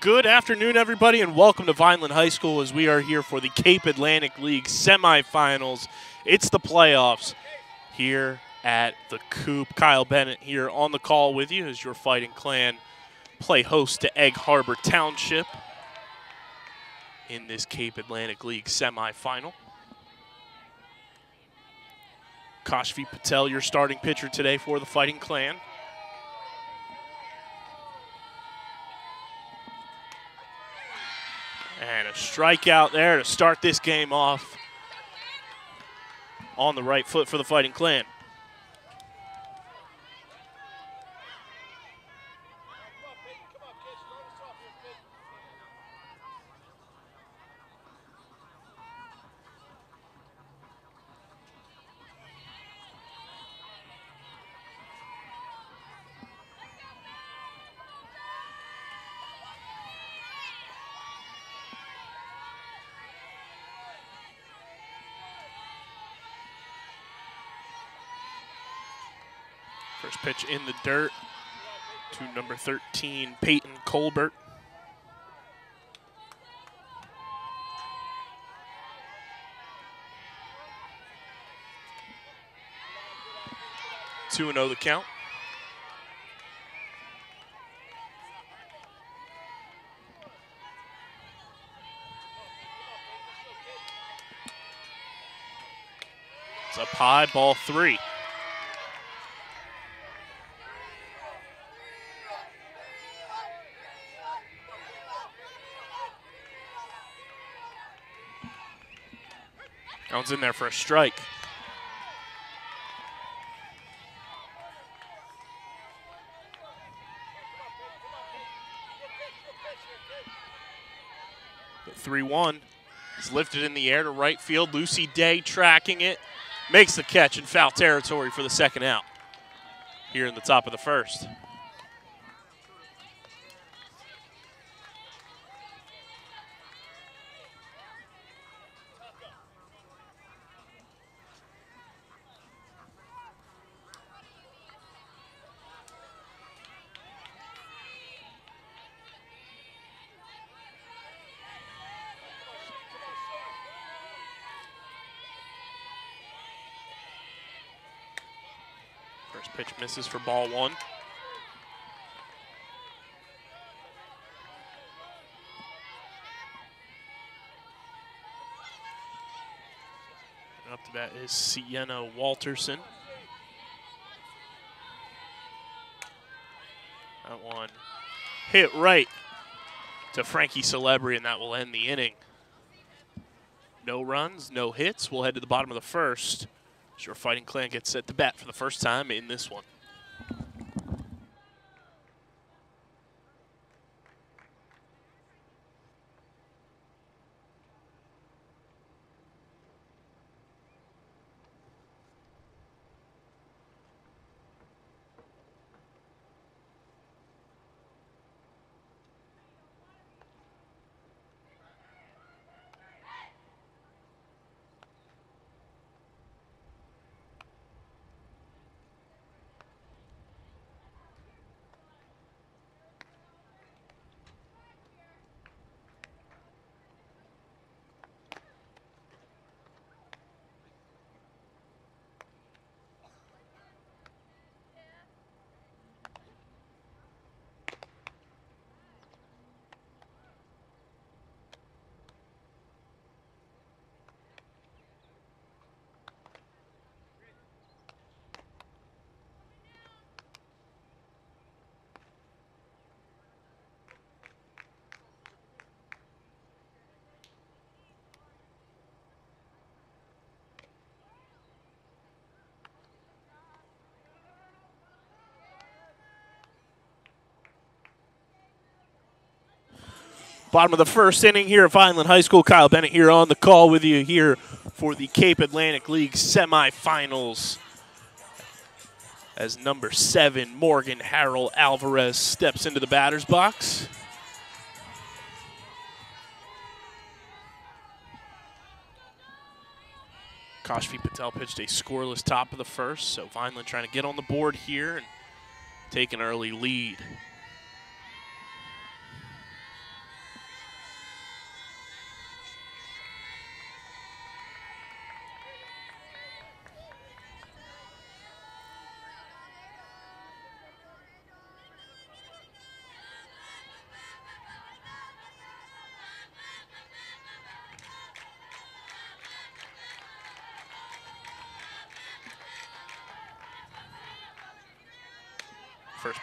Good afternoon, everybody, and welcome to Vineland High School as we are here for the Cape Atlantic League semifinals. It's the playoffs here at the Coop. Kyle Bennett here on the call with you as your fighting clan play host to Egg Harbor Township in this Cape Atlantic League semifinal. Kashfi Patel, your starting pitcher today for the Fighting Clan. And a strikeout there to start this game off on the right foot for the Fighting Clan. First pitch in the dirt to number 13, Peyton Colbert. Two and zero the count. It's up high, ball three. That in there for a strike. The Three one is lifted in the air to right field. Lucy Day tracking it, makes the catch in foul territory for the second out. Here in the top of the first. First pitch misses for ball one. Up to bat is Sienna Walterson. That one hit right to Frankie Celebri, and that will end the inning. No runs, no hits. We'll head to the bottom of the first. Your Fighting Clan gets set to bat for the first time in this one. Bottom of the first inning here at Vineland High School. Kyle Bennett here on the call with you here for the Cape Atlantic League semifinals. As number seven, Morgan Harold Alvarez steps into the batter's box. Kashfi Patel pitched a scoreless top of the first, so Vineland trying to get on the board here and take an early lead.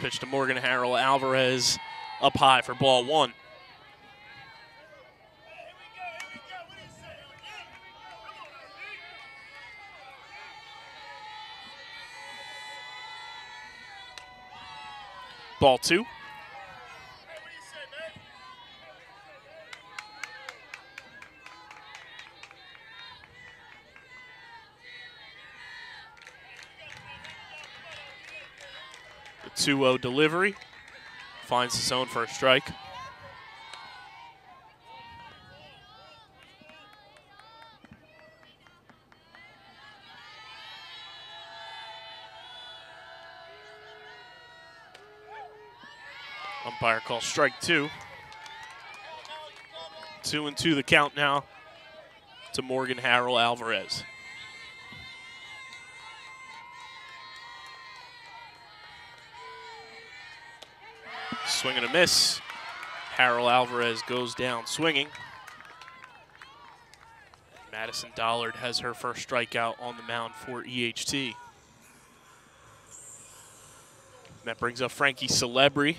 Pitch to Morgan Harrell Alvarez up high for ball one. Ball two. The 2 0 delivery finds his own first strike. Umpire calls strike two. Two and two the count now to Morgan Harrell Alvarez. Swing and a miss. Harold Alvarez goes down swinging. Madison Dollard has her first strikeout on the mound for EHT. That brings up Frankie Celebri.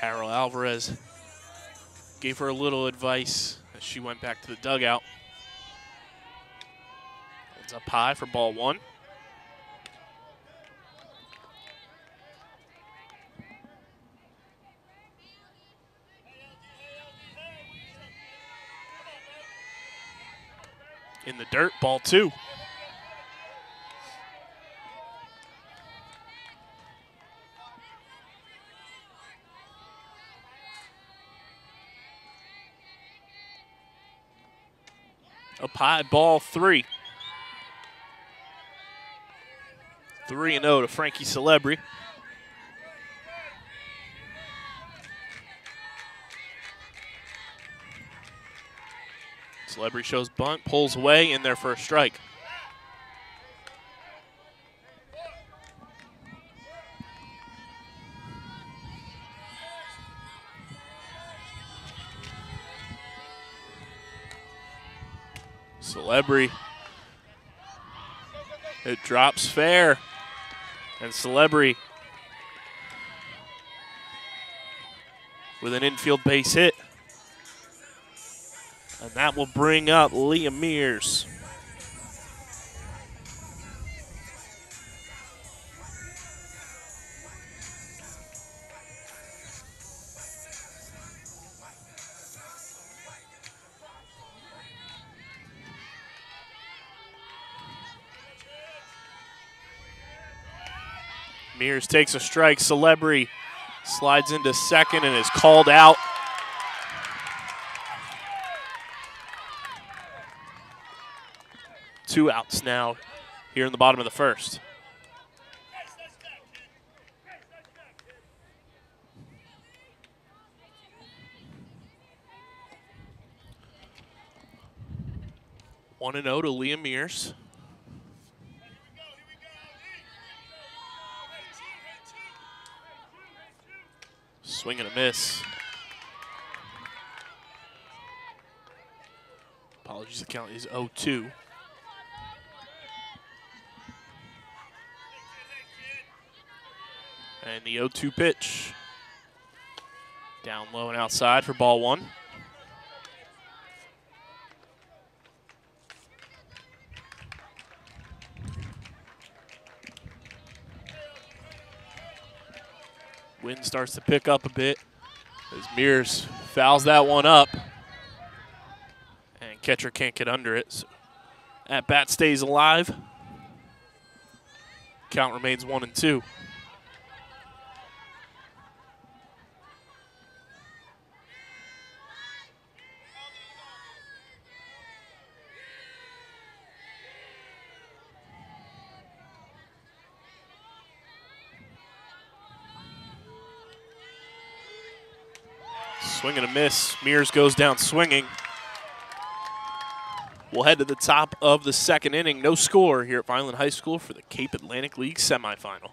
Harold Alvarez gave her a little advice as she went back to the dugout. It's up high for ball one. In the dirt, ball two. Up high, ball three. 3 and 0 to Frankie Celebri. Celebri shows bunt, pulls away in their first strike. Celebri. It drops fair. And Celebri with an infield base hit. And that will bring up Liam Mears. Mears takes a strike. Celebri slides into second and is called out. Two outs now here in the bottom of the first. One and zero to Liam Mears. Swing and a miss. Apologies, the count is 0 And the 0 2 pitch. Down low and outside for ball one. Wind starts to pick up a bit as Mears fouls that one up. And catcher can't get under it. So at bat stays alive. Count remains one and two. Swing and a miss. Mears goes down swinging. We'll head to the top of the second inning. No score here at Vineland High School for the Cape Atlantic League semifinal.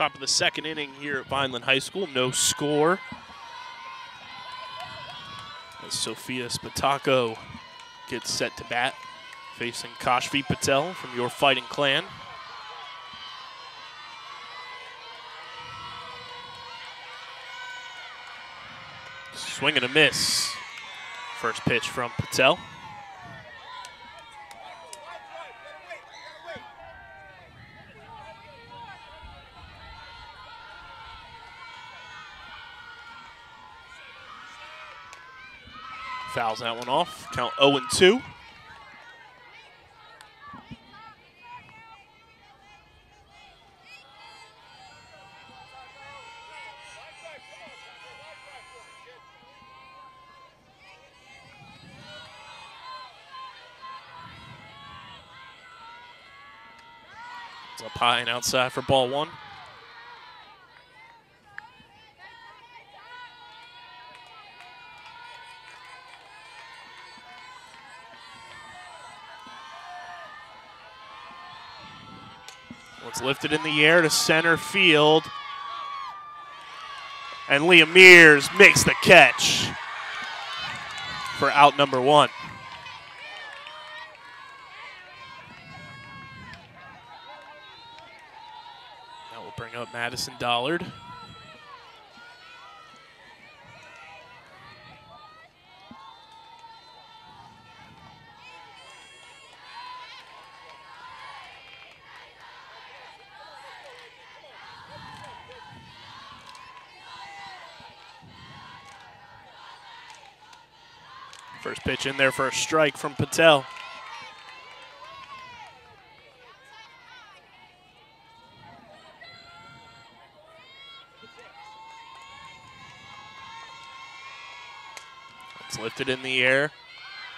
Top of the second inning here at Vineland High School. No score. As Sophia Spatako gets set to bat, facing Kashvi Patel from your fighting clan. Swing and a miss. First pitch from Patel. Fouls that one off. Count 0 and 2. It's up high and outside for ball one. It's lifted in the air to center field. And Liam Mears makes the catch for out number one. That will bring up Madison Dollard. First pitch in there for a strike from Patel. It's lifted in the air.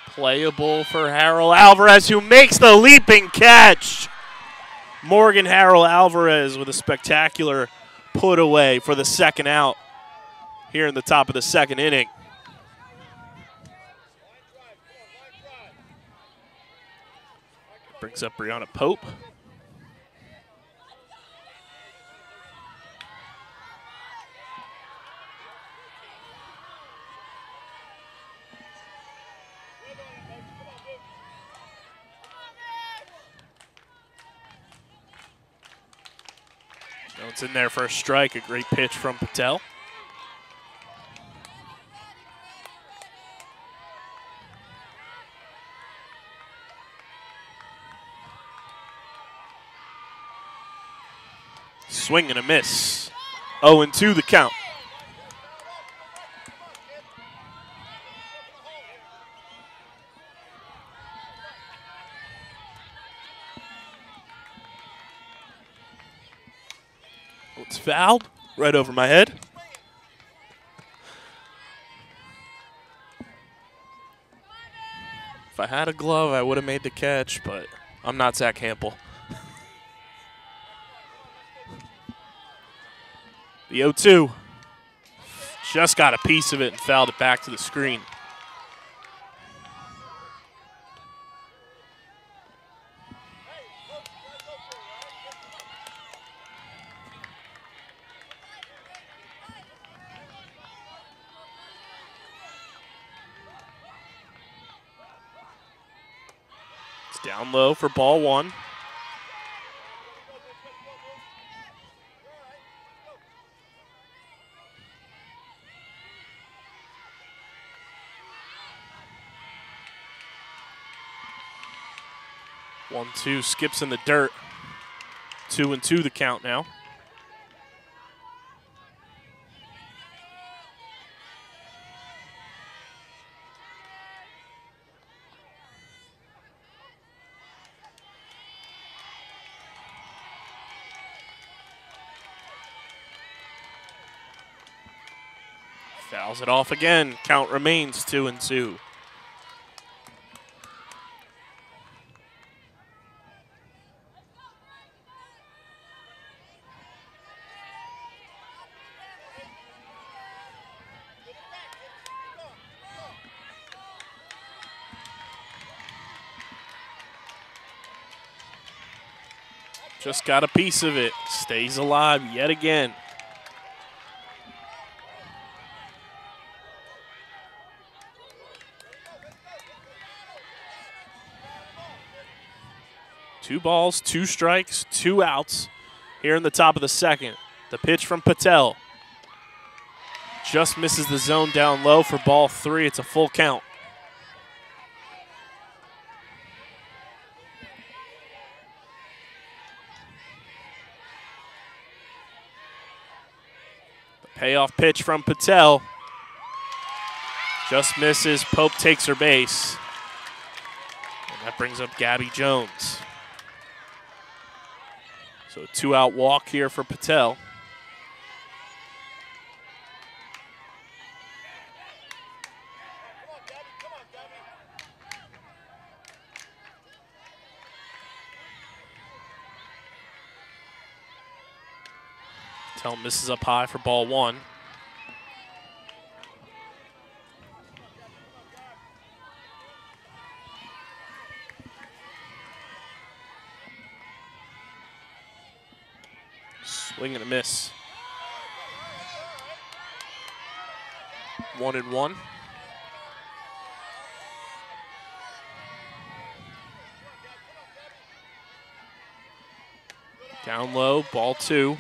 Playable for Harold Alvarez, who makes the leaping catch. Morgan Harold Alvarez with a spectacular put away for the second out here in the top of the second inning. Brings up Brianna Pope. Jones in there for a strike. A great pitch from Patel. Swing and a miss. 0 and 2 the count. Oh, it's fouled right over my head. If I had a glove, I would have made the catch, but I'm not Zack Hample. The 0 2 just got a piece of it and fouled it back to the screen. It's down low for ball one. Two, skips in the dirt. Two and two the count now. Fouls it off again. Count remains two and two. Just got a piece of it. Stays alive yet again. Two balls, two strikes, two outs here in the top of the second. The pitch from Patel. Just misses the zone down low for ball three. It's a full count. Pitch from Patel. Just misses. Pope takes her base. And that brings up Gabby Jones. So two out walk here for Patel. Tell misses up high for ball one. Swing and a miss. One and one. Down low, ball two.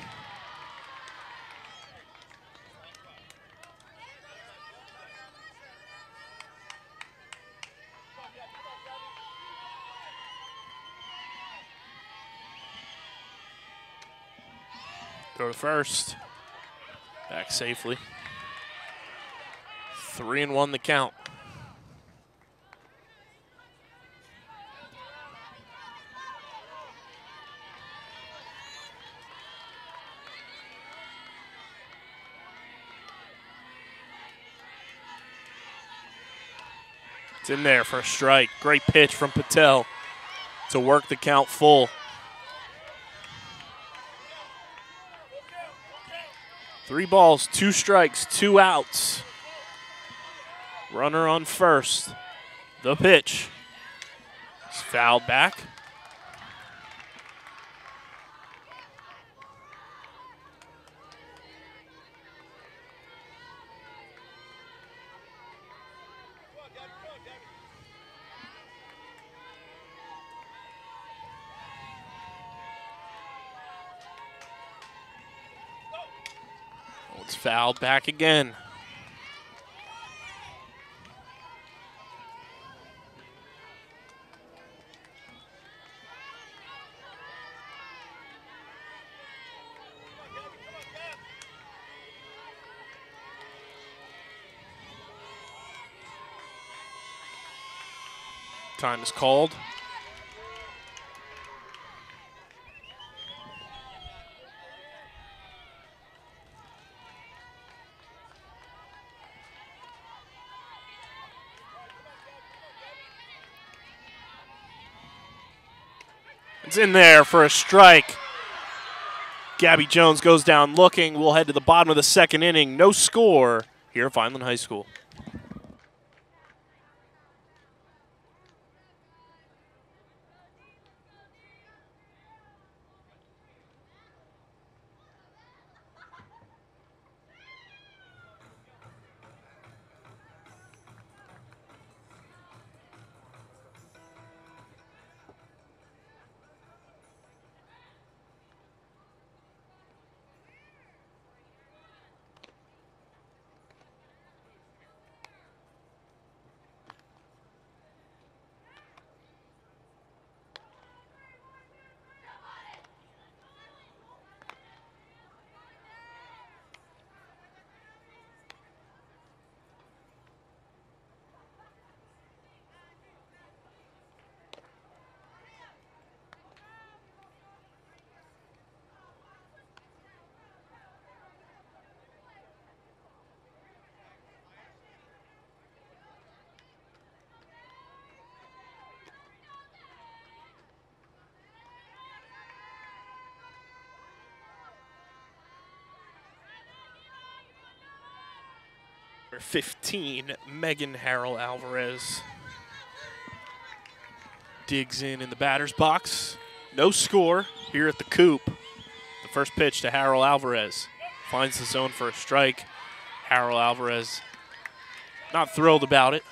First. Back safely. Three and one the count. It's in there for a strike. Great pitch from Patel to work the count full. Three balls, two strikes, two outs. Runner on first. The pitch. It's fouled back. It's fouled back again. Time is called. In there for a strike. Gabby Jones goes down looking. We'll head to the bottom of the second inning. No score here at Vineland High School. Number 15, Megan Harrell Alvarez digs in in the batter's box. No score. here at the Coop. The first pitch to Harold Alvarez. Finds the zone for a strike. Harold Alvarez not thrilled about it.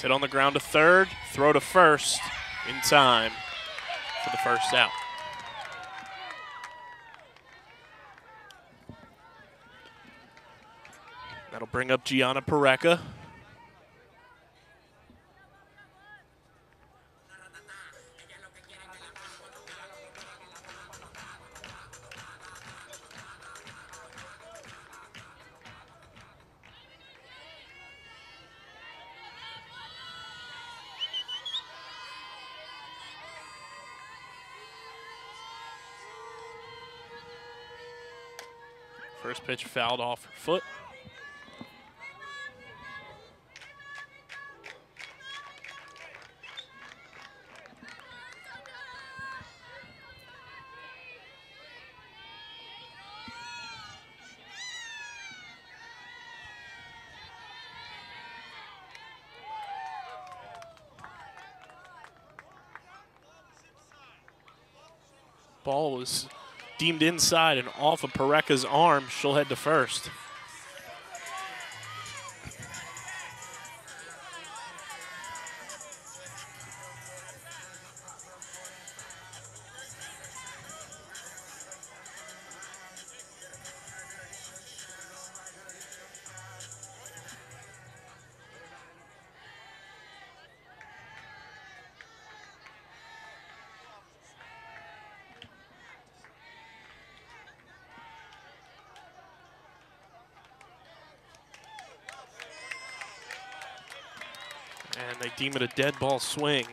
Let's hit on the ground to third, throw to first in time for the first out. That'll bring up Gianna Pareca. First pitch fouled off her foot. Ball was deemed inside and off of Pareca's arm. She'll head to first. Deem it a dead ball swing.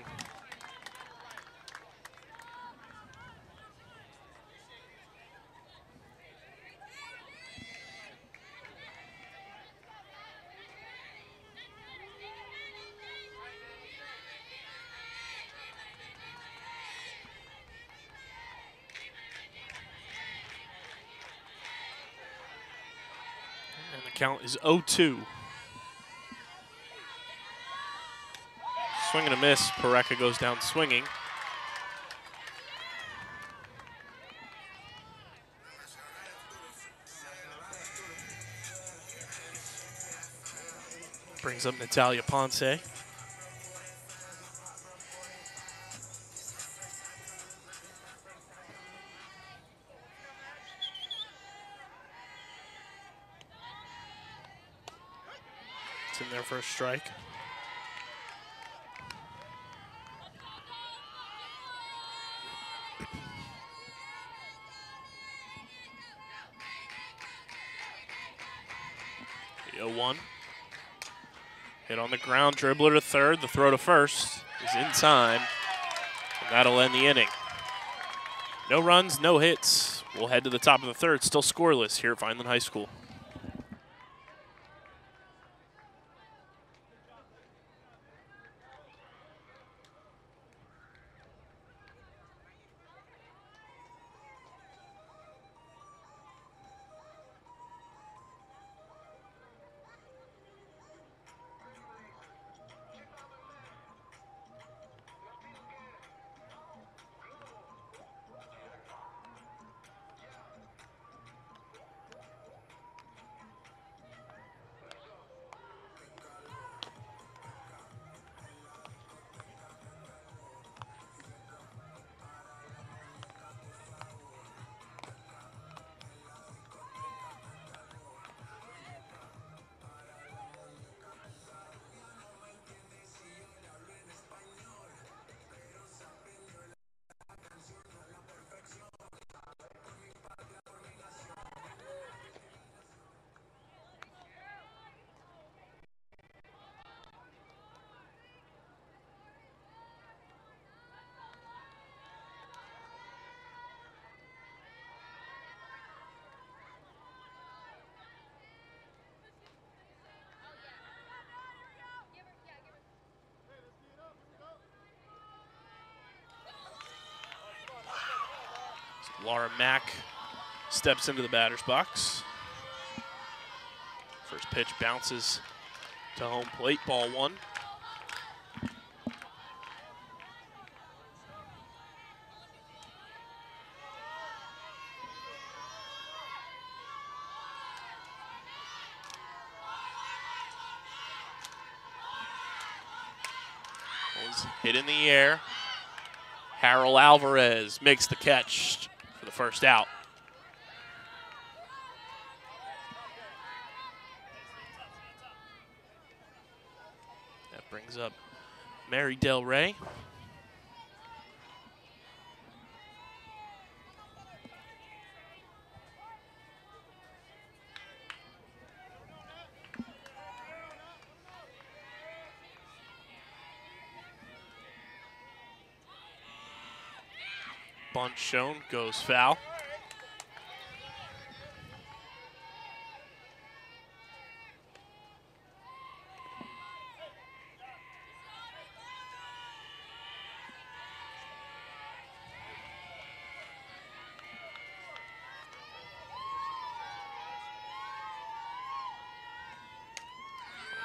Count is 0 Swing and a miss. Pareca goes down swinging. Brings up Natalia Ponce. It's in there for a strike. On the ground, dribbler to third. The throw to first is in time. And that'll end the inning. No runs, no hits. We'll head to the top of the third, still scoreless here at Vineland High School. Laura Mack steps into the batter's box. First pitch bounces to home plate, ball one. hit in the air. Harold Alvarez makes the catch first out. That brings up Mary Del Rey. Shown, goes foul.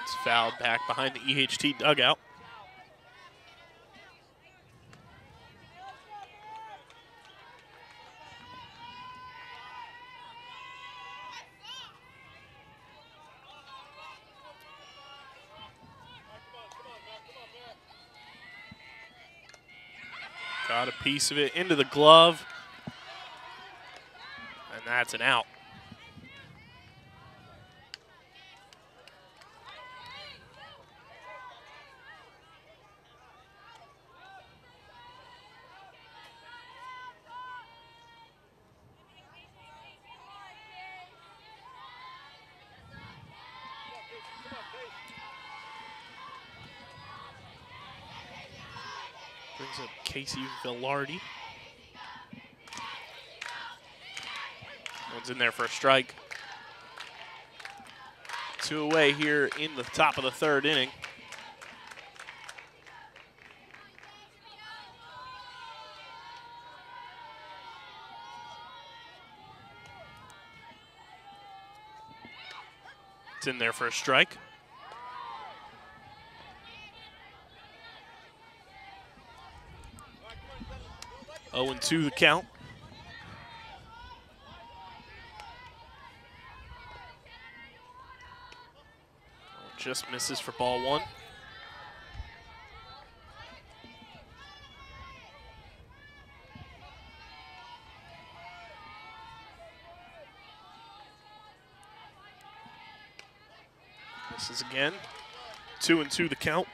It's fouled back behind the EHT dugout. Piece of it into the glove. And that's an out. Casey Villardi. One's in there for a strike. Two away here in the top of the third inning. It's in there for a strike. Oh and 2 the count. Just misses for ball one. Misses again. Two and two the count.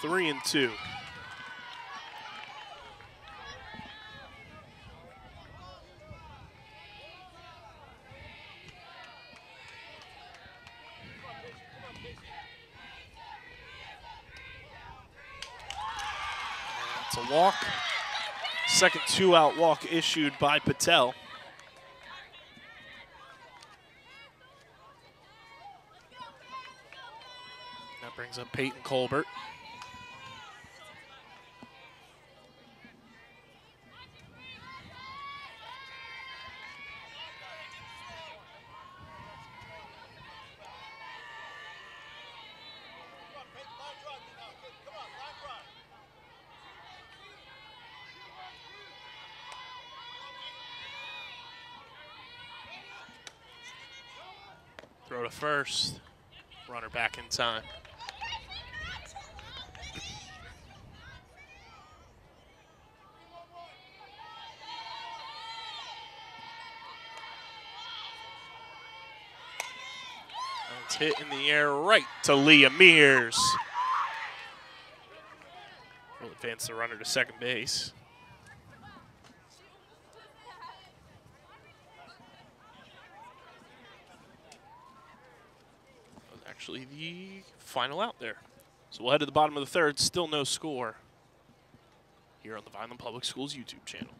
Three and two. It's a walk. Second two out walk issued by Patel. That brings up Peyton Colbert. First. Runner back in time. It's hit in the air right to Leah Mears. We'll advance the runner to second base. was actually the final out there. So we'll head to the bottom of the third. Still no score here on the Vineland Public Schools YouTube channel.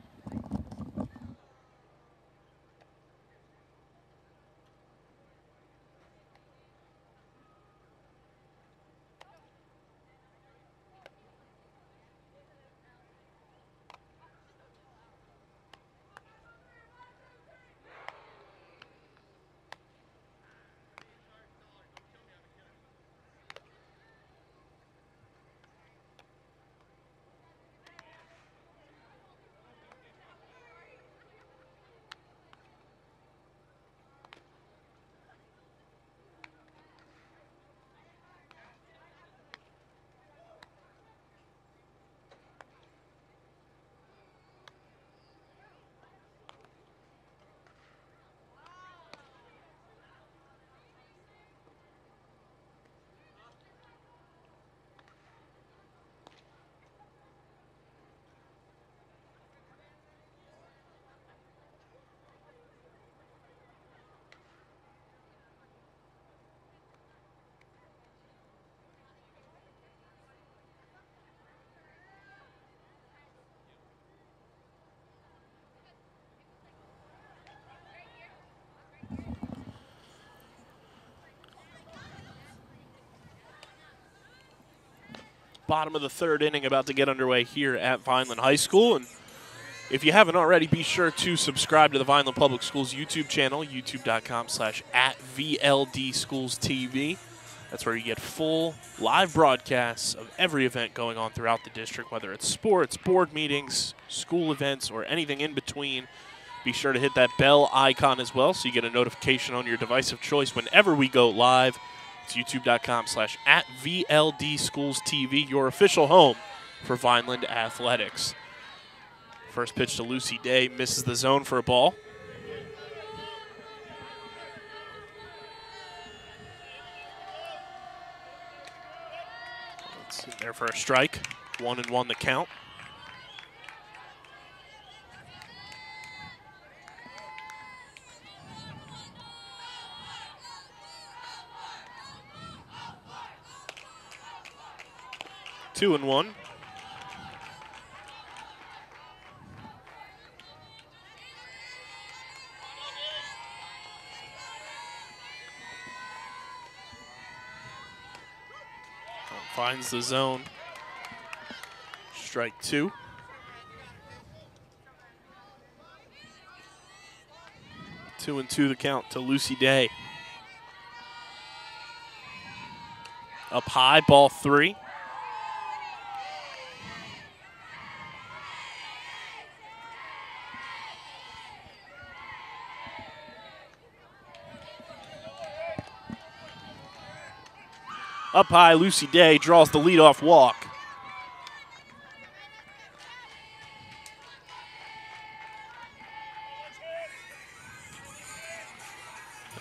Bottom of the third inning about to get underway here at Vineland High School. And if you haven't already, be sure to subscribe to the Vineland Public Schools YouTube channel, youtube.com slash at VLD Schools TV. That's where you get full live broadcasts of every event going on throughout the district, whether it's sports, board meetings, school events, or anything in between. Be sure to hit that bell icon as well so you get a notification on your device of choice whenever we go live. It's youtube.com slash at VLD Schools TV, your official home for Vineland Athletics. First pitch to Lucy Day, misses the zone for a ball. In there for a strike. One and one the count. Two and one. Finds the zone. Strike two. Two and two the count to Lucy Day. Up high, ball three. Up high, Lucy Day draws the leadoff walk.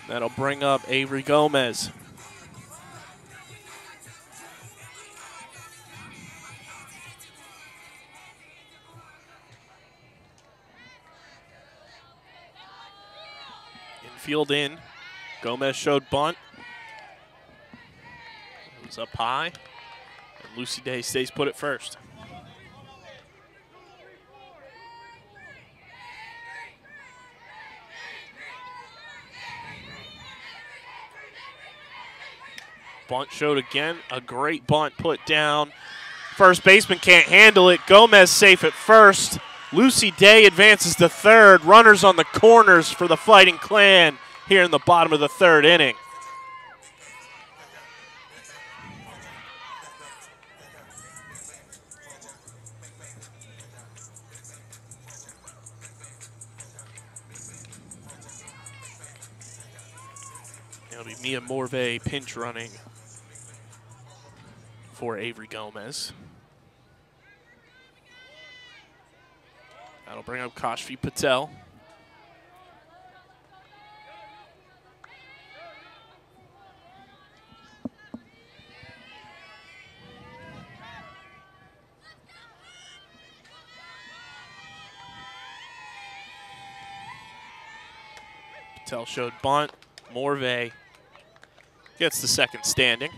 And that'll bring up Avery Gomez. Infield in. Gomez showed bunt. Comes up high. And Lucy Day stays put at first. Bunt showed again. A great bunt put down. First baseman can't handle it. Gomez safe at first. Lucy Day advances to third. Runners on the corners for the Fighting Clan here in the bottom of the third inning. Mia pinch running for Avery Gomez. That'll bring up Kashfi Patel. Patel showed bunt. Morvay gets the second standing.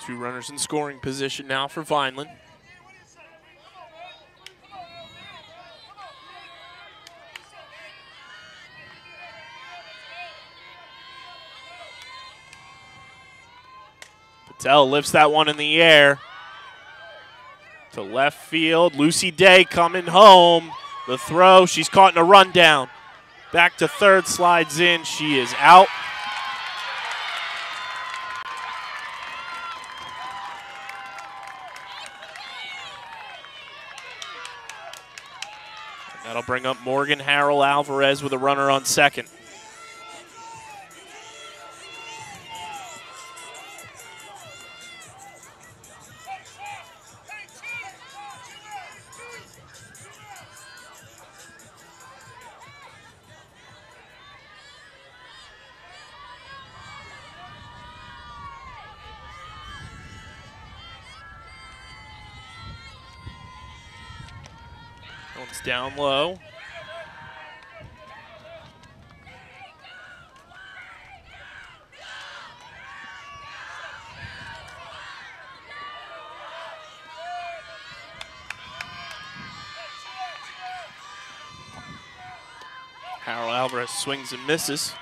Two runners in scoring position now for Vineland. Patel lifts that one in the air. To left field, Lucy Day coming home. The throw, she's caught in a rundown. Back to third, slides in, she is out. That'll bring up Morgan Harrell Alvarez with a runner on second. One's down low. Harrell Alvarez swings and misses.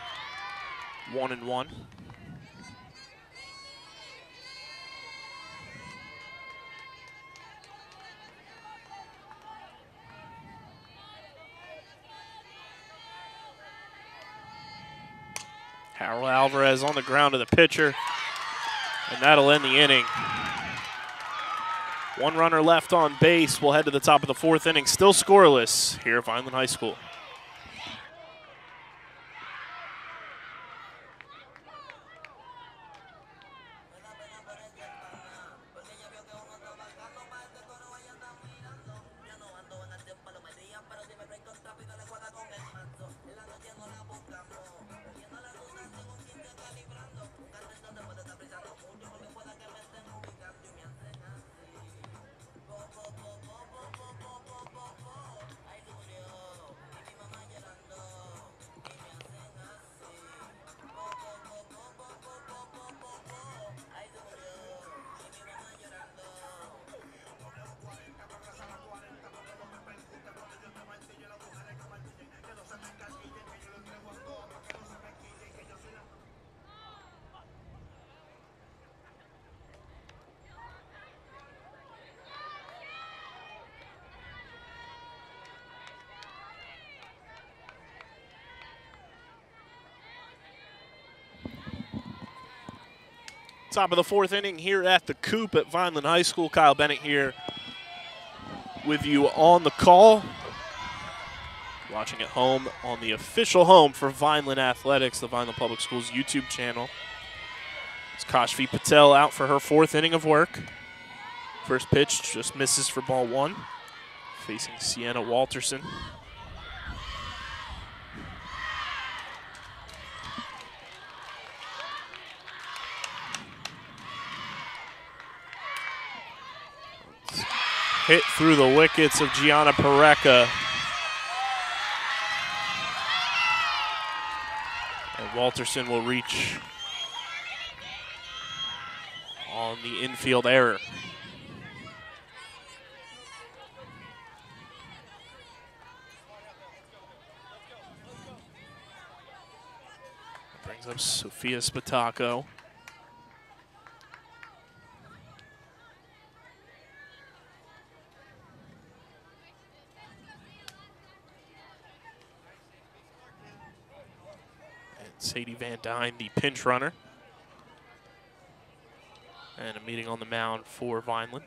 One and one. Alvarez on the ground to the pitcher, and that'll end the inning. One runner left on base. We'll head to the top of the fourth inning, still scoreless here at Vineland High School. Top of the fourth inning here at the Coop at Vineland High School. Kyle Bennett here with you on the call. Watching at home on the official home for Vineland Athletics, the Vineland Public Schools YouTube channel. It's Kashfi Patel out for her fourth inning of work. First pitch just misses for ball one. Facing Sienna Walterson. Hit through the wickets of Gianna Pareca. And Walterson will reach on the infield error. Brings up Sophia Spataco. Sadie Van Dyne, the pinch runner. And a meeting on the mound for Vineland.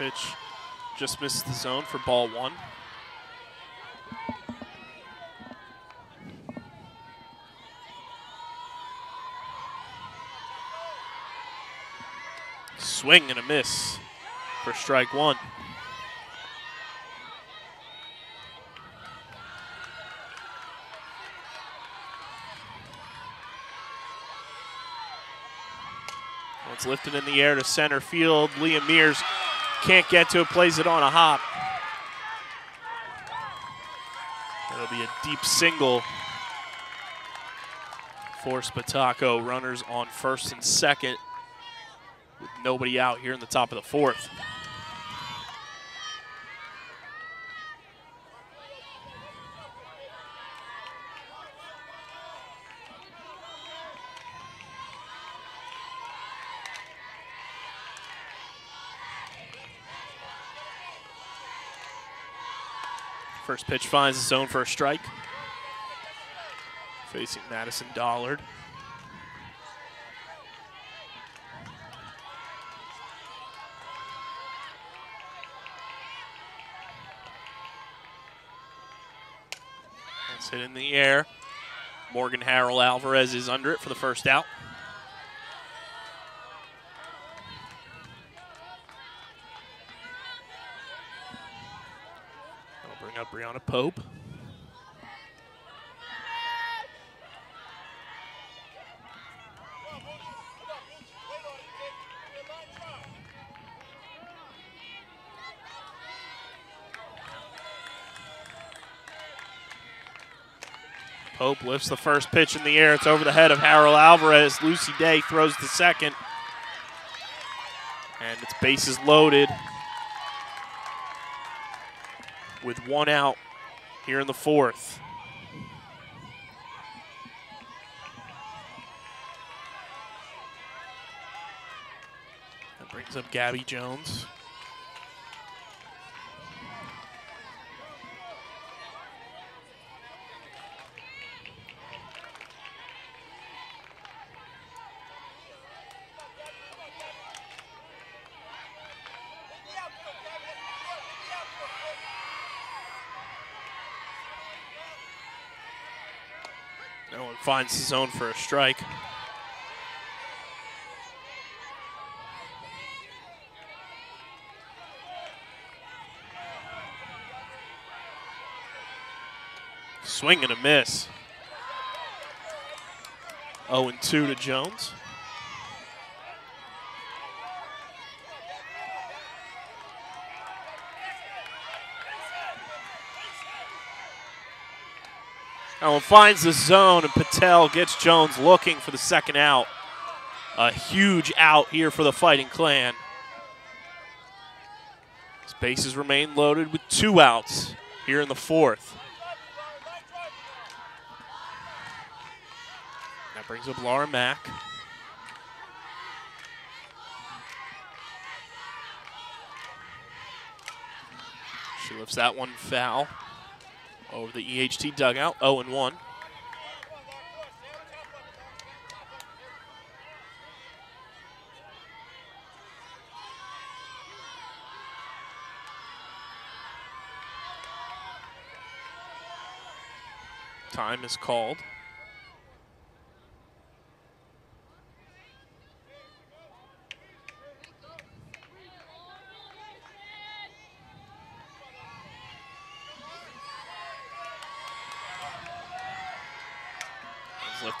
pitch just misses the zone for ball one. Swing and a miss for strike one. It's lifted in the air to center field. Leah Mears can't get to it, plays it on a hop. That'll be a deep single for Spataco. Runners on first and second with nobody out here in the top of the fourth. First pitch finds the zone for a strike. Facing Madison Dollard. That's hit in the air. Morgan Harrell Alvarez is under it for the first out. Pope. Pope lifts the first pitch in the air. It's over the head of Harrell Alvarez. Lucy Day throws the second. And it's bases loaded with one out here in the fourth. That brings up Gabby Jones. Finds the zone for a strike. Swing and a miss. 0 2 to Jones. Allen finds the zone, and Patel gets Jones looking for the second out. A huge out here for the Fighting Clan. Bases remain loaded with two outs here in the fourth. That brings up Laura Mack. She lifts that one foul over the EHT dugout, 0 and 1. Time is called.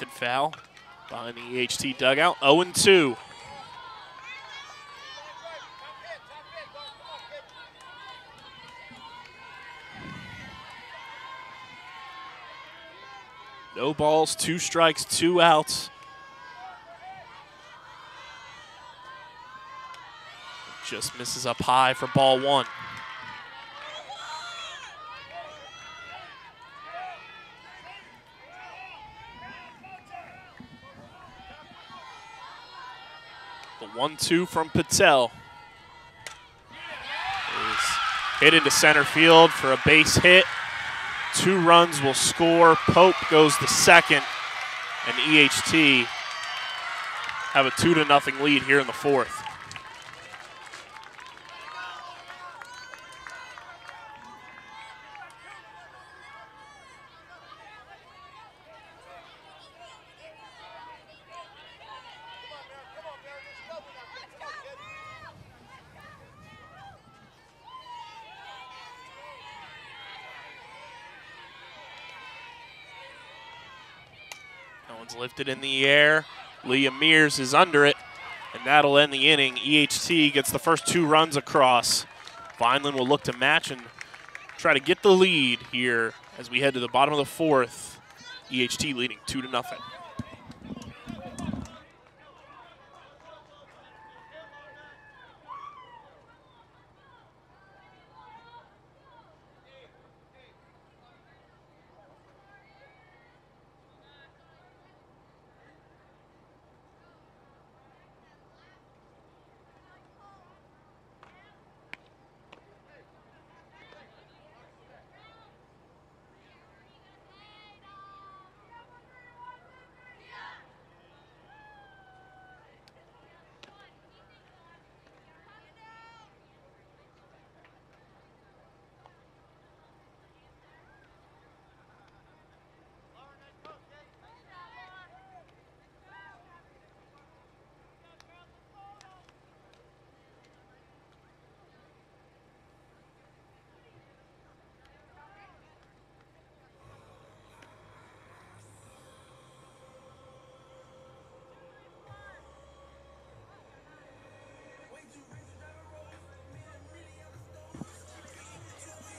Lifted foul behind the EHT dugout. 0-2. No balls, two strikes, two outs. Just misses up high for ball one. The one-two from Patel hit into center field for a base hit. Two runs will score. Pope goes the second, and EHT have a two to nothing lead here in the fourth. That one's lifted in the air. Leah Mears is under it, and that'll end the inning. EHT gets the first two runs across. Vineland will look to match and try to get the lead here as we head to the bottom of the fourth. EHT leading two to nothing.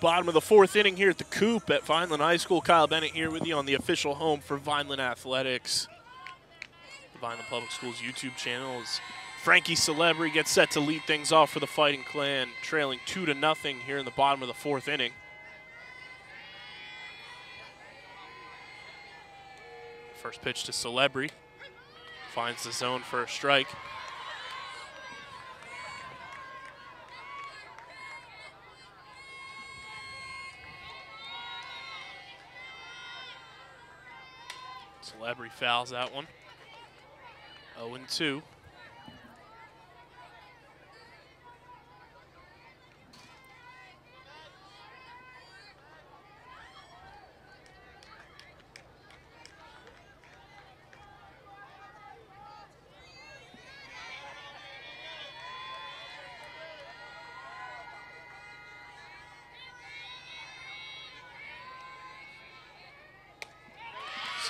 Bottom of the fourth inning here at the Coop at Vineland High School. Kyle Bennett here with you on the official home for Vineland Athletics. The Vineland Public Schools YouTube channel is Frankie Celebri gets set to lead things off for the Fighting Clan, trailing two to nothing here in the bottom of the fourth inning. First pitch to Celebri. Finds the zone for a strike. Celebri fouls that one. 0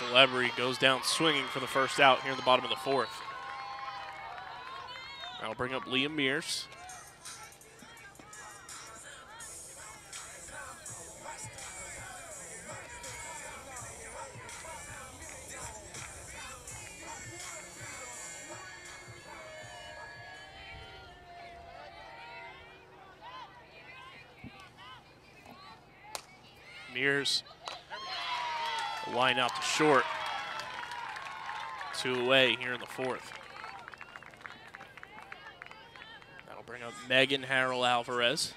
and 2. Celebri goes down swinging for the first out here in the bottom of the fourth. That'll bring up Leah. Mears short. Two away here in the fourth. That'll bring up Megan Harrell Alvarez.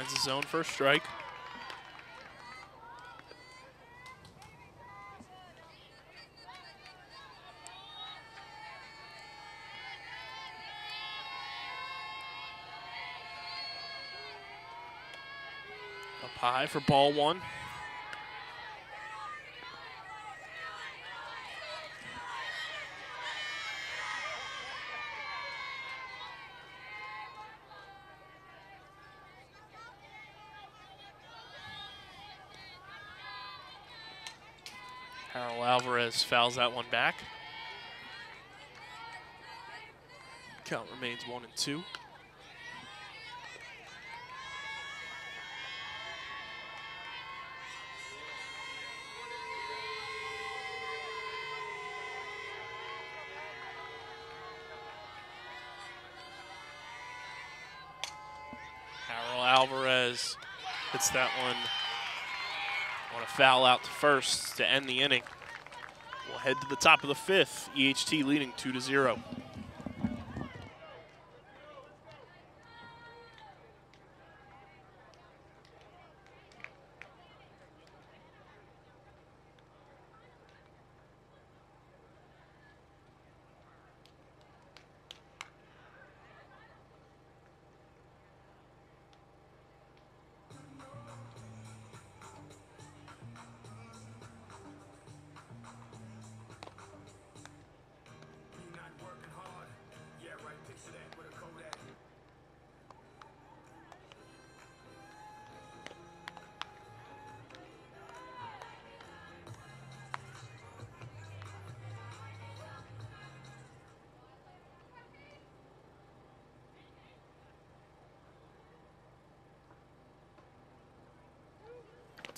Finds the zone for a strike. Up high for ball one. Alvarez fouls that one back. Count remains one and two. Harrell Alvarez hits that one on a foul out to first to end the inning. Head to the top of the fifth. EHT leading two to zero.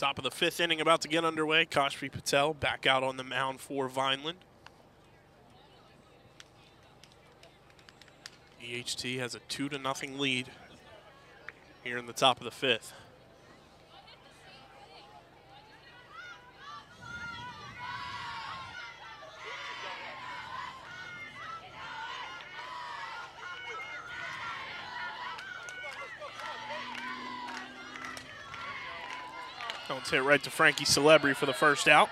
Top of the fifth inning about to get underway. Kashfi Patel back out on the mound for Vineland. EHT has a two to nothing lead here in the top of the fifth. Hit right to Frankie Celebri for the first out.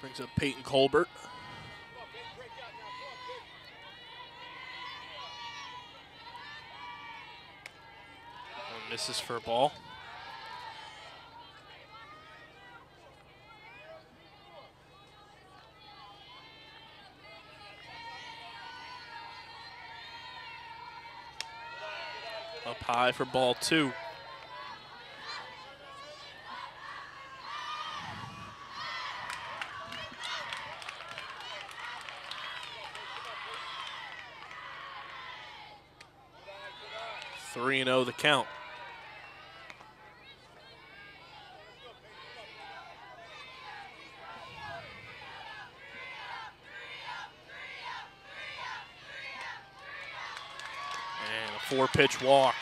Brings up Peyton Colbert. misses for a ball. For ball two. Three and zero the count. And a four pitch walk.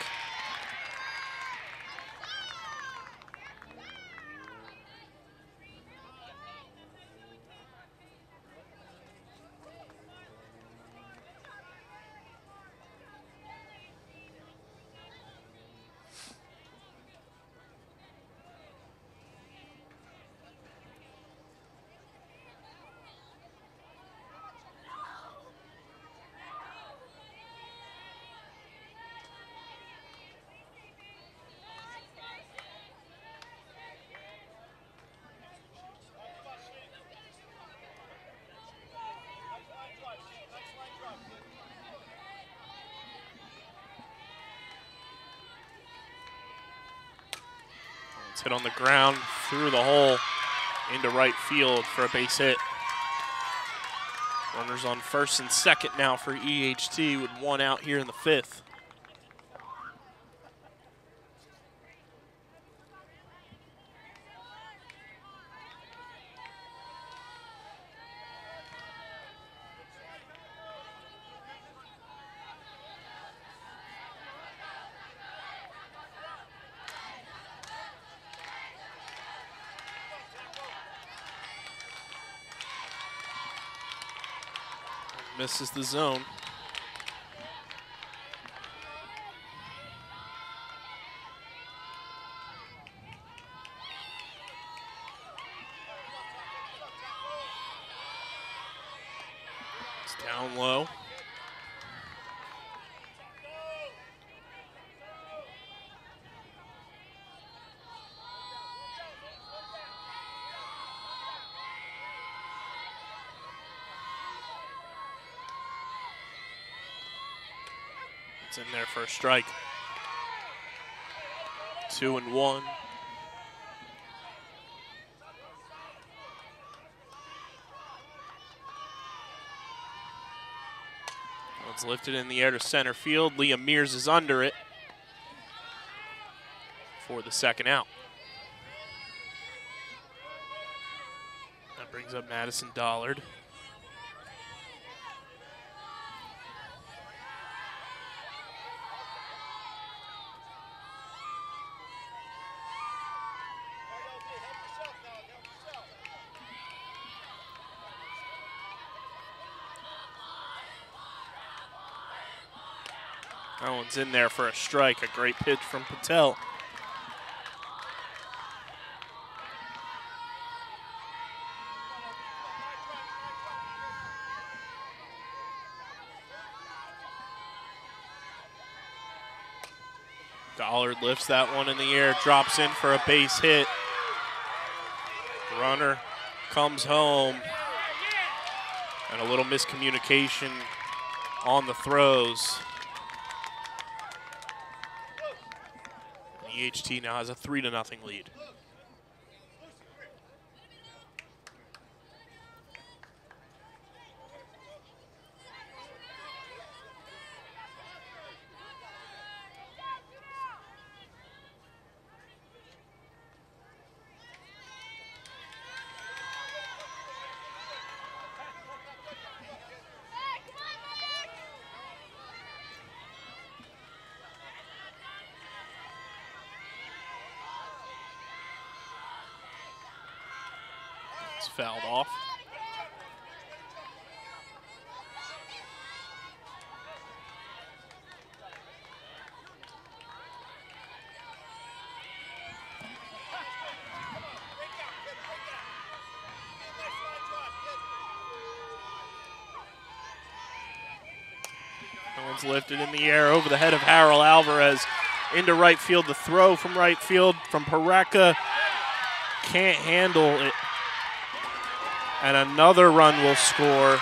Hit on the ground through the hole into right field for a base hit. Runners on first and second now for EHT with one out here in the fifth. Misses the zone. It's down low. It's in there for a strike. Two and one. One's lifted in the air to center field. Leah Mears is under it for the second out. That brings up Madison Dollard. In there for a strike. A great pitch from Patel. Dollard lifts that one in the air, drops in for a base hit. Runner comes home. And a little miscommunication on the throws. EHT now has a three to nothing lead. Fouled off. One's lifted in the air over the head of Harrell Alvarez. into right field. The throw from right field from Pareca can't handle it. And another run will score.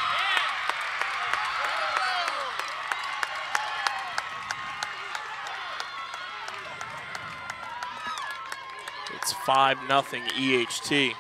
It's 5 nothing EHT.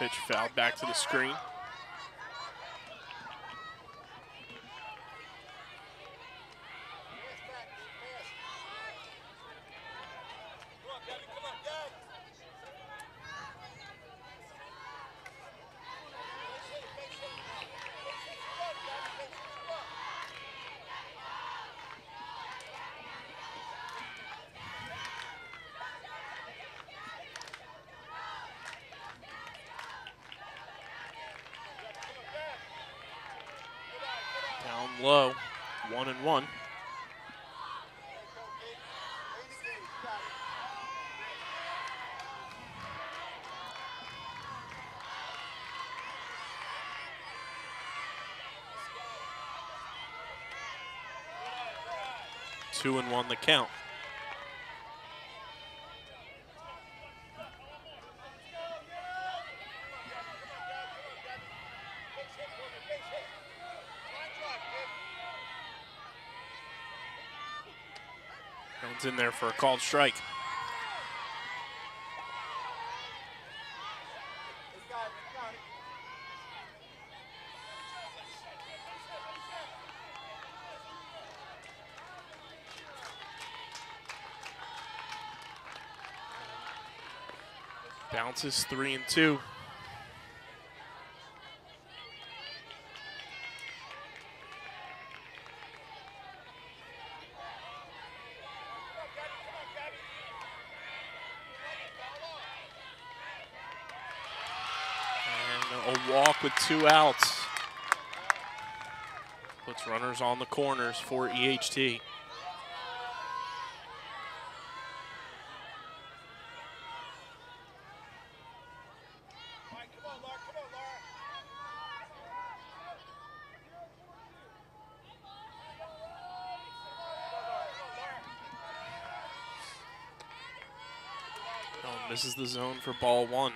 Pitch fouled back to the screen. Down low, one and one. Two and one the count. In there for a called strike. Bounces three and two. And with two outs. Puts runners on the corners for EHT. Oh, misses the zone for ball one.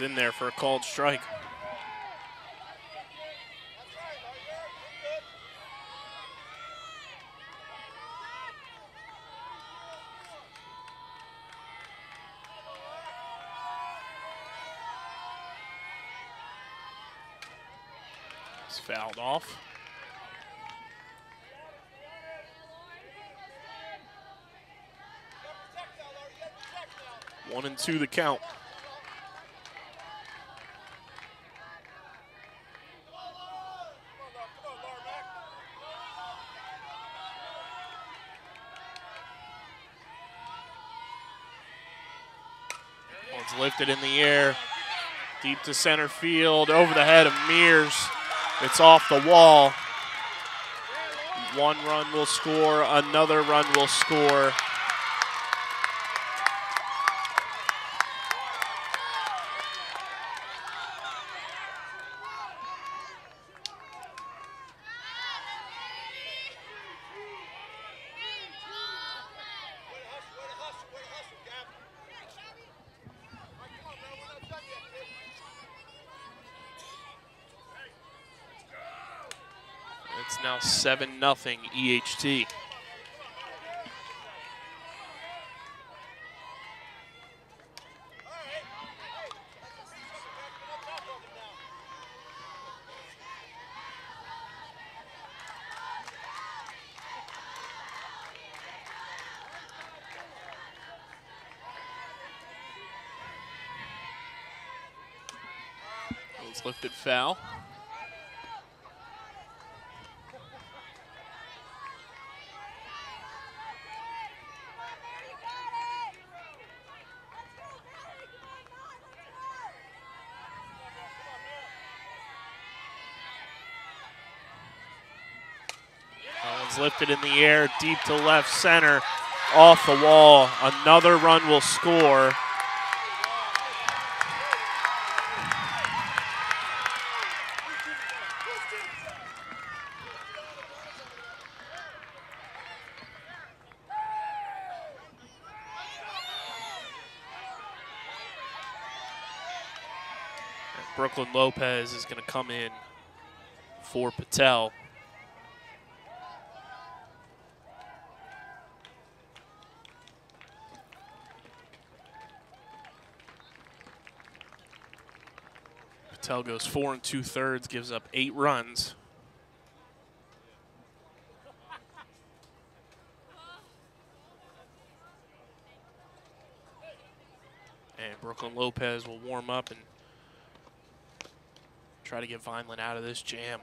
It's in there for a called strike. It's fouled off. One and two the count. One's lifted in the air, deep to center field, over the head of Mears. It's off the wall. One run will score, another run will score. 7 0 EHT. Lifted foul. Lifted in the air, deep to left center, off the wall. Another run will score. Brooklyn Lopez is going to come in for Patel. Goes four and two thirds, gives up eight runs. And Brooklyn Lopez will warm up and try to get Vineland out of this jam.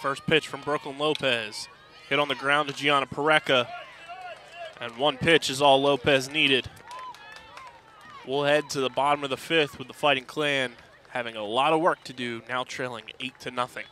First pitch from Brooklyn Lopez. Hit on the ground to Gianna Pareca. And one pitch is all Lopez needed. We'll head to the bottom of the fifth with the Fighting Clan having a lot of work to do, now trailing eight to nothing.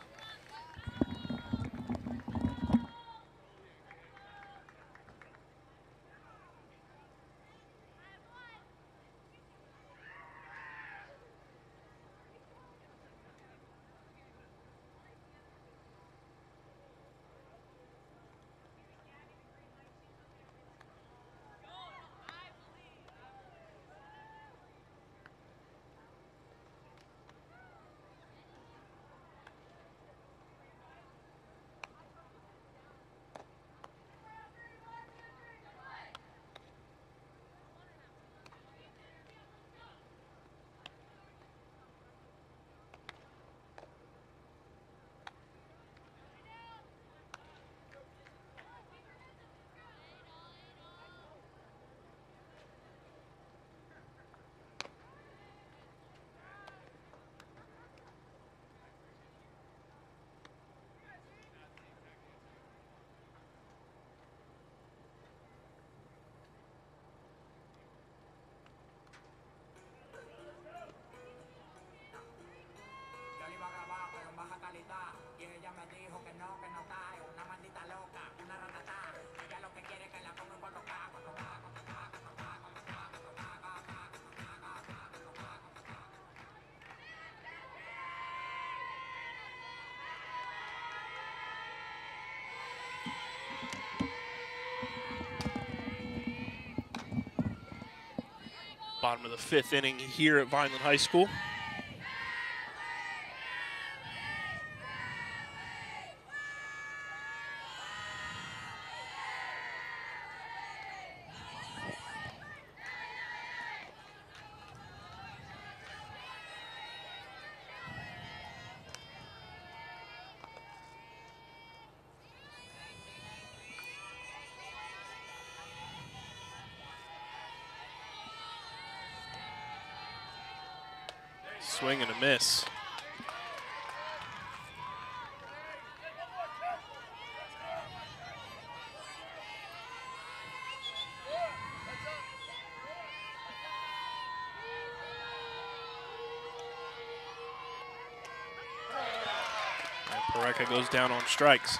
Bottom of the fifth inning here at Vineland High School. Swing and a miss. And Pareca goes down on strikes.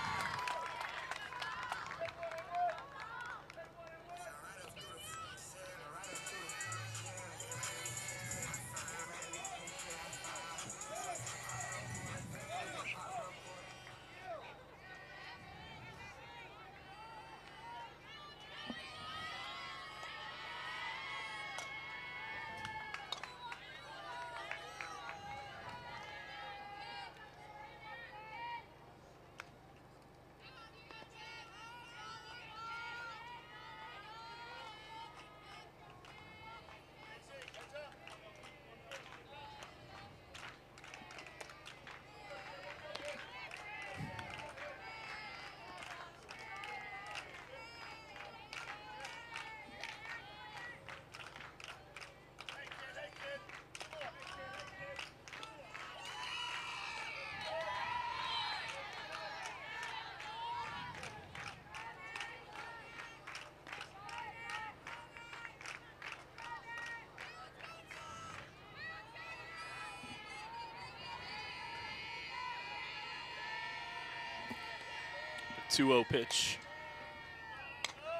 The 2 0 pitch.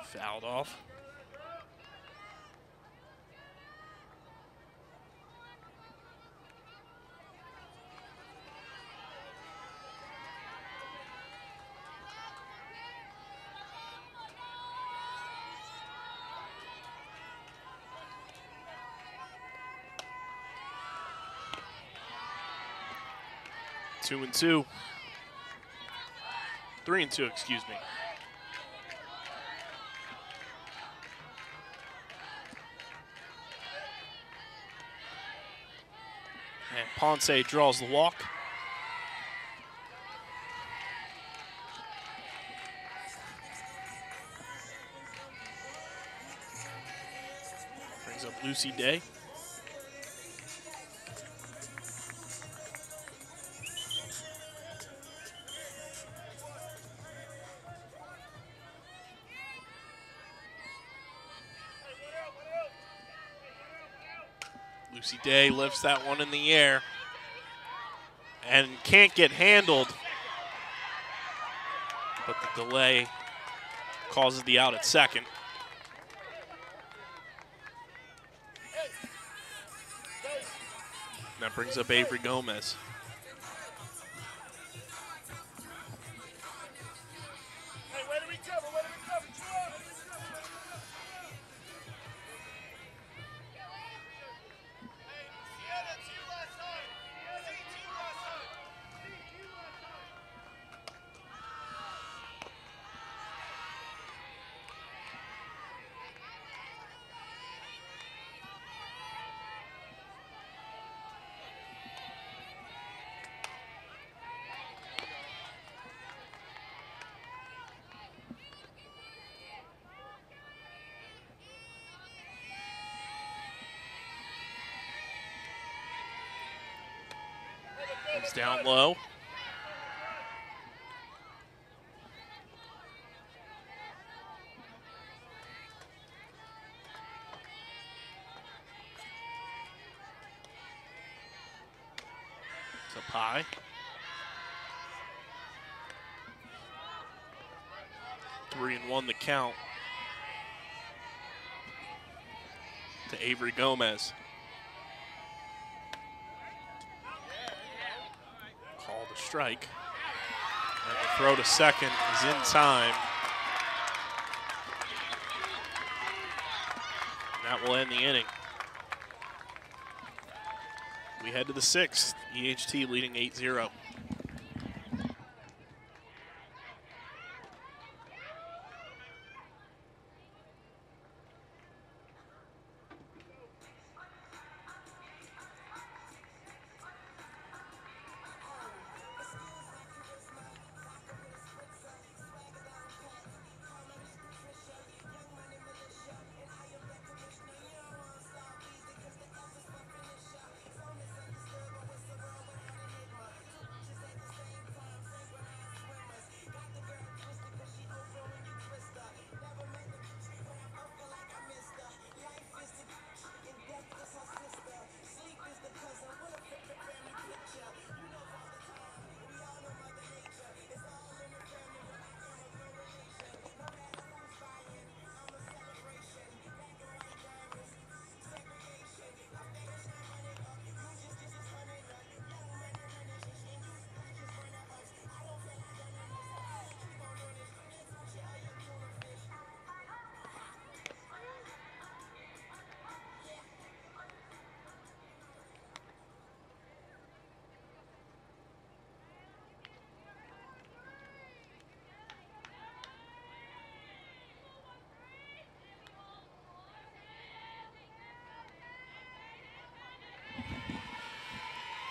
Fouled off. Two and two. Three and two, excuse me. And Ponce draws the walk. Brings up Lucy Day. Lucy Day lifts that one in the air and can't get handled. But the delay causes the out at second. That brings up Avery Gomez. Down low. To Pie. Three and one the count. To Avery Gomez. Strike. And the throw to second is in time. And that will end the inning. We head to the sixth. EHT leading 8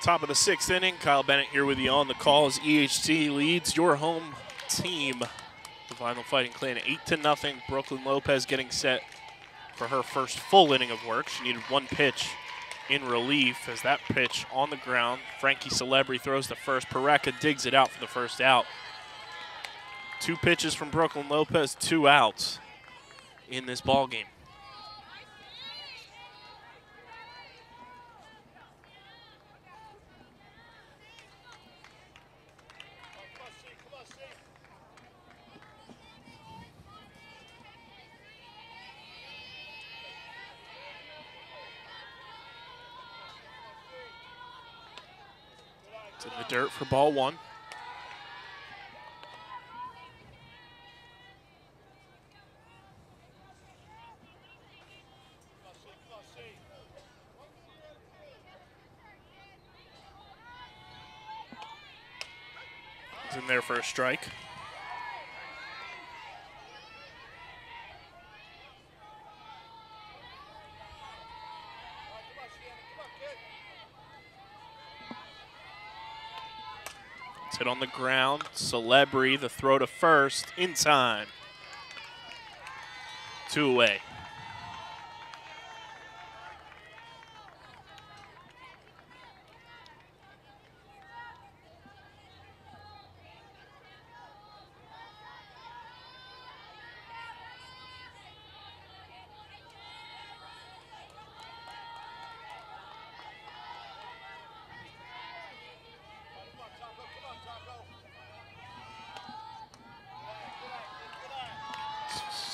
Top of the sixth inning, Kyle Bennett here with you on the call as EHT leads your home team, the Vineland Fighting Clan, 8 to nothing. Brooklyn Lopez getting set for her first full inning of work. She needed one pitch in relief as that pitch on the ground. Frankie Celebri throws the first. Pareca digs it out for the first out. Two pitches from Brooklyn Lopez, two outs in this ball game. Dirt for ball one. In there for a strike. Hit on the ground. Celebri, the throw to first, in time. Two away.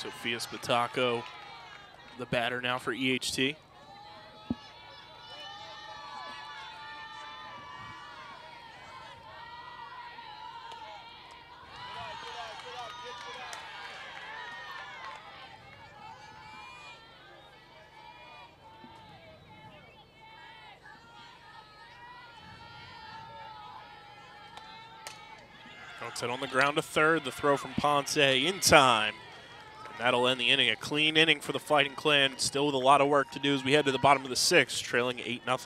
Sophia Spataco, the batter now for EHT. Outside on the ground to third. The throw from Ponce in time. That'll end the inning. A clean inning for the Fighting Clan. Still with a lot of work to do as we head to the bottom of the sixth, trailing 8 0.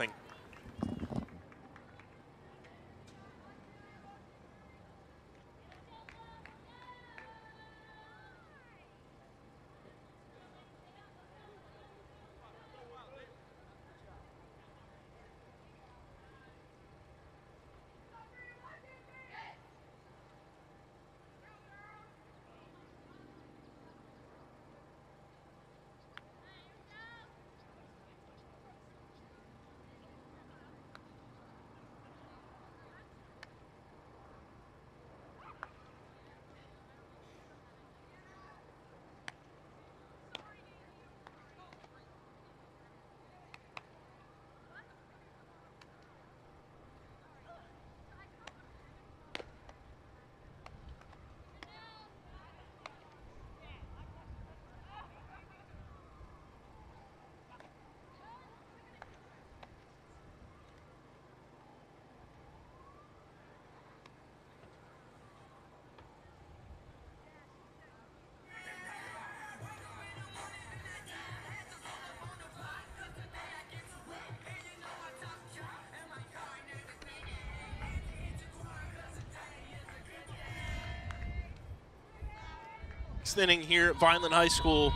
Sixth inning here at Vineland High School.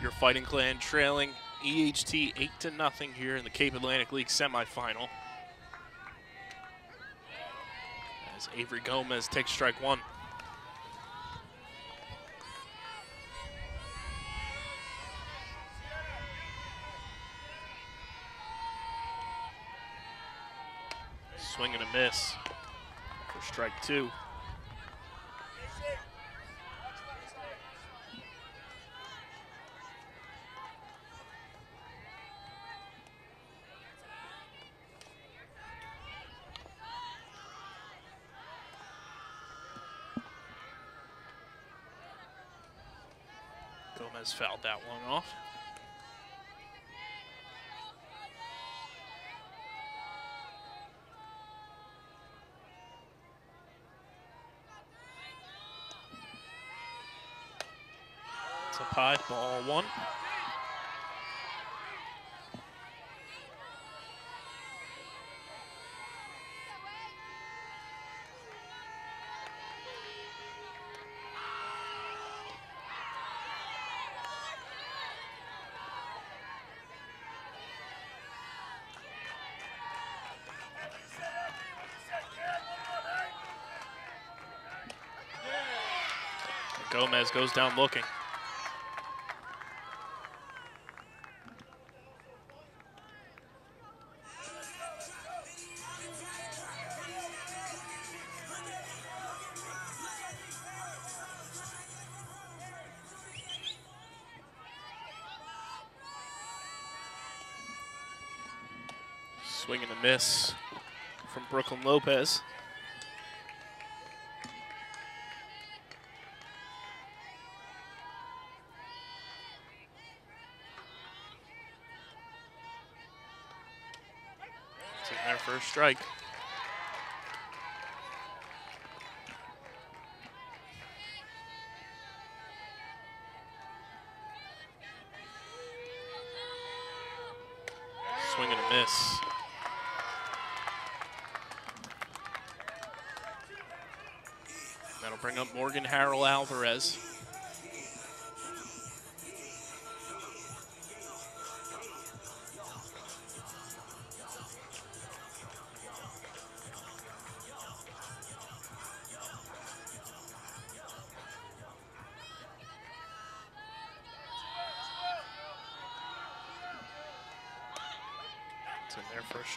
Your Fighting Clan trailing EHT 8 to nothing here in the Cape Atlantic League semifinal. As Avery Gomez takes strike one. Swing and a miss for strike two. Gomez fouled that one off. It's a high ball one. Gomez goes down looking. Swing and a miss from Brooklyn Lopez. It's in their first strike. Swing and a miss. That'll bring up Morgan Harrell Alvarez.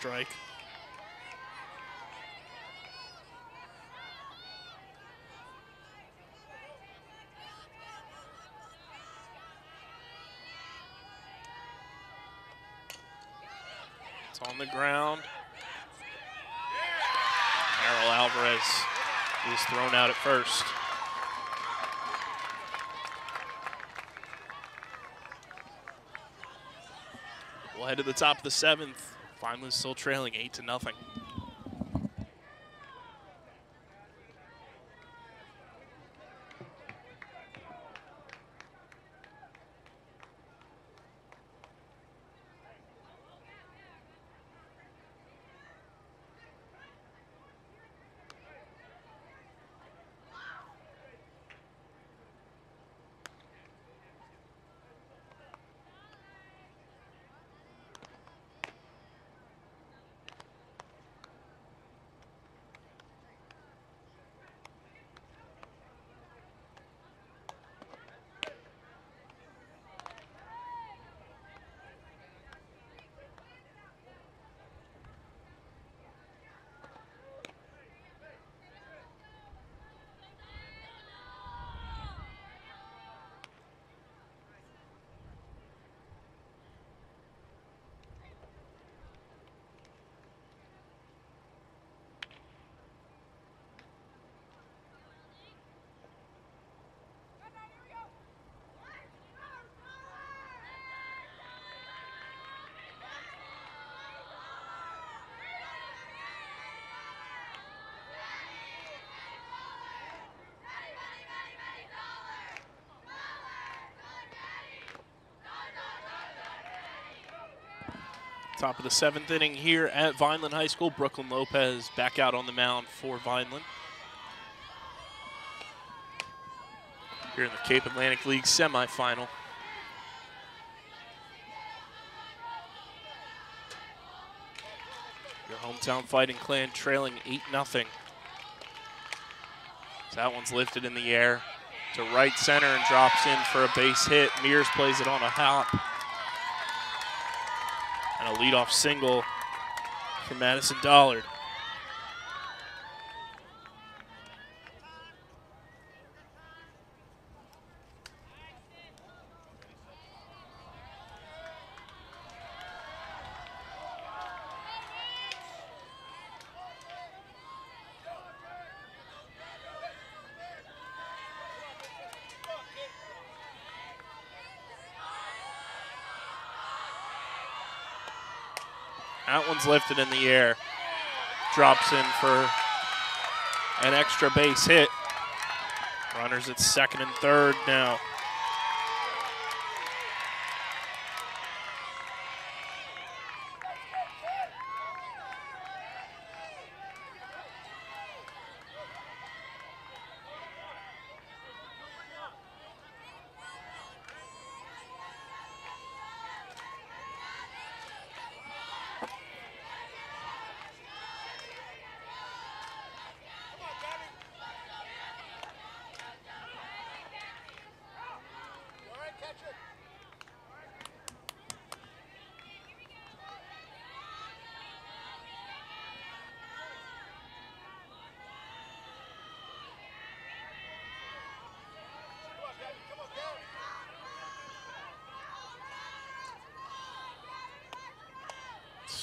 Strike. It's on the ground. Harrell Alvarez is thrown out at first. We'll head to the top of the seventh. Finally still trailing eight to nothing. Top of the seventh inning here at Vineland High School. Brooklyn Lopez back out on the mound for Vineland. Here in the Cape Atlantic League semifinal. Your hometown fighting clan trailing 8 0. That one's lifted in the air to right center and drops in for a base hit. Mears plays it on a hop a leadoff single for Madison Dollard. That one's lifted in the air. Drops in for an extra base hit. Runners at second and third now.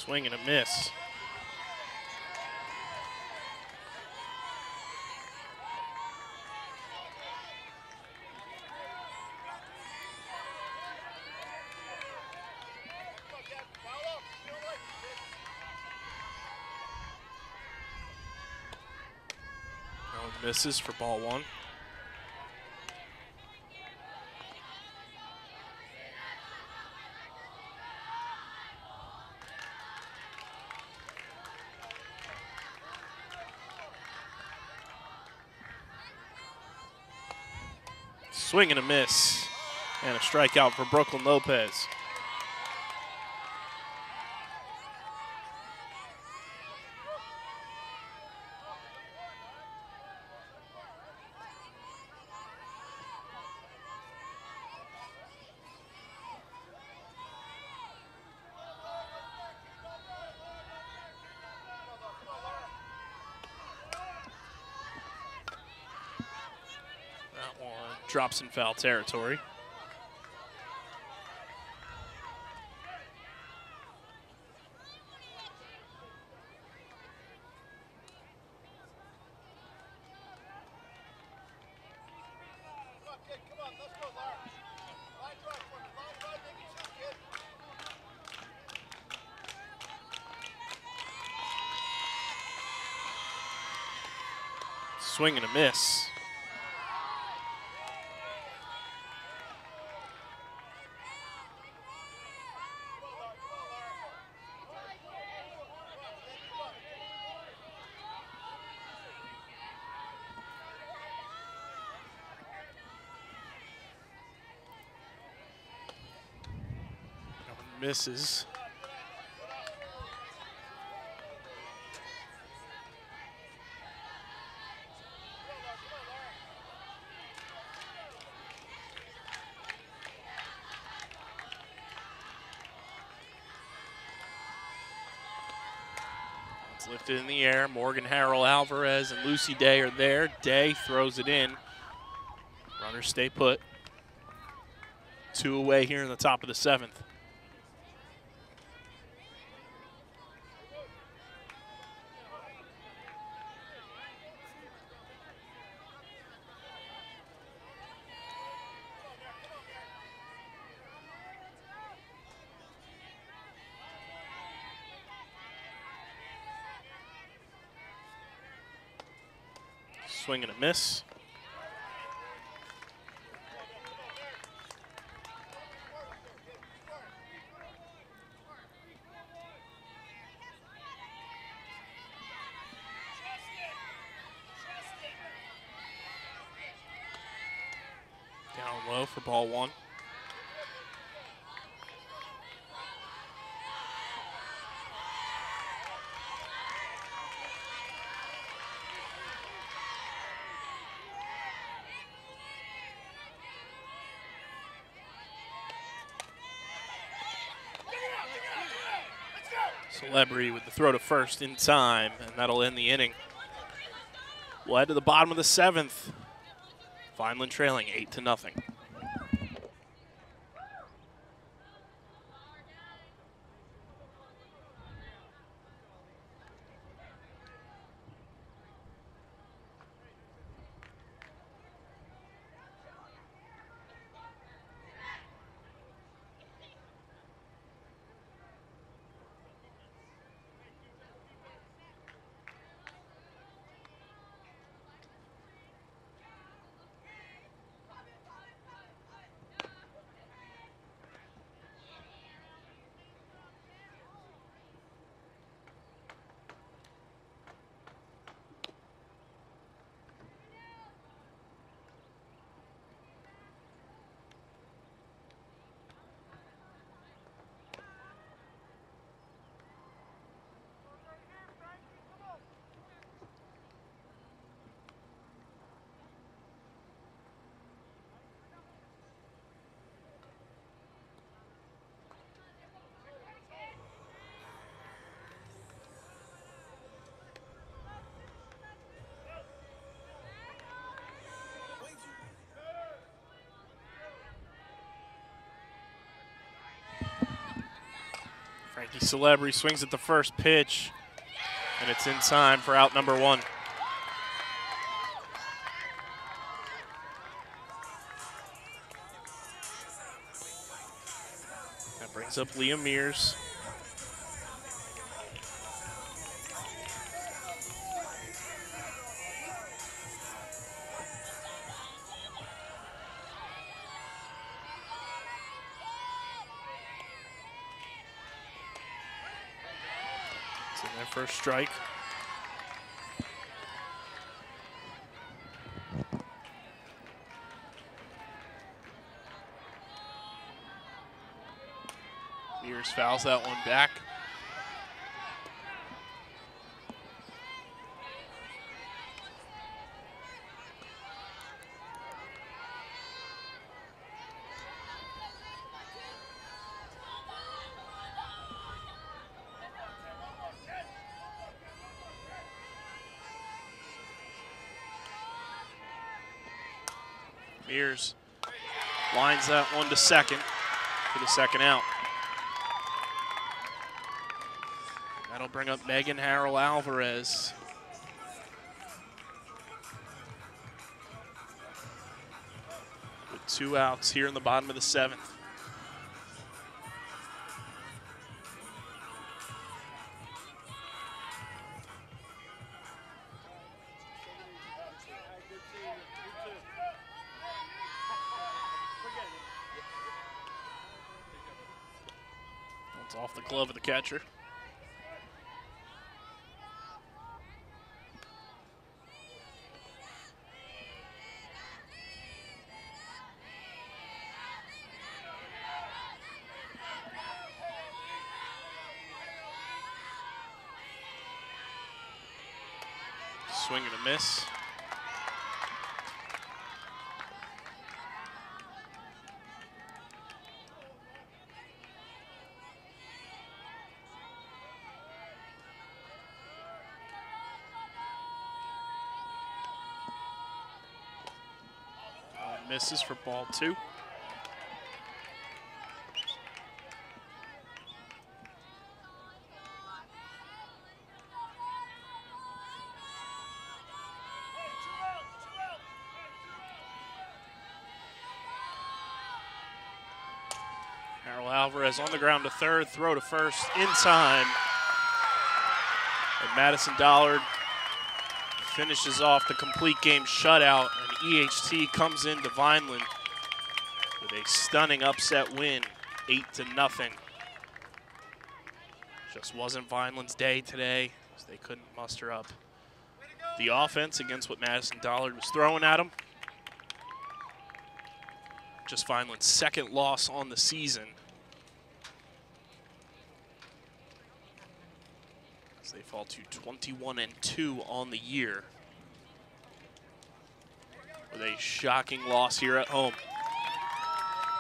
Swing and a miss. Misses for ball one. Swing and a miss. And a strikeout for Brooklyn Lopez. That one drops in foul territory. Swing and a miss. That one misses. It's lifted in the air. Morgan Harrell Alvarez and Lucy Day are there. Day throws it in. Runners stay put. Two away here in the top of the seventh. Swing and a miss. Down low for ball one. Celebri with the throw to first in time, and that'll end the inning. We'll head to the bottom of the seventh. Vineland trailing eight to nothing. Frankie Celebri swings at the first pitch, and it's in time for out number one. That brings up Leah Mears. Strike. Mears fouls that one back. Mears lines that one to second for the second out. That'll bring up Morgan Harrell Alvarez. With two outs here in the bottom of the seventh. Glove of the catcher. Swing and a miss. Uh, misses for ball two. Harrell Alvarez on the ground to third, throw to first in time. And Madison Dollard finishes off the complete game shutout, and EHT comes into Vineland with a stunning upset win, eight to nothing. Just wasn't Vineland's day today, they couldn't muster up the offense against what Madison Dollard was throwing at them. Just Vineland's second loss on the season. As they fall to 21 and 2 on the year. With a shocking loss here at home.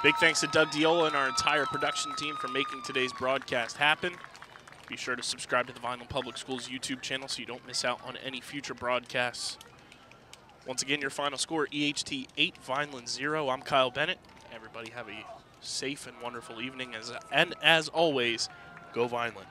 Big thanks to Doug Diola and our entire production team for making today's broadcast happen. Be sure to subscribe to the Vineland Public Schools YouTube channel so you don't miss out on any future broadcasts. Once again, your final score, EHT 8, Vineland 0. I'm Kyle Bennett. Everybody have a safe and wonderful evening. As, and as always, go Vineland.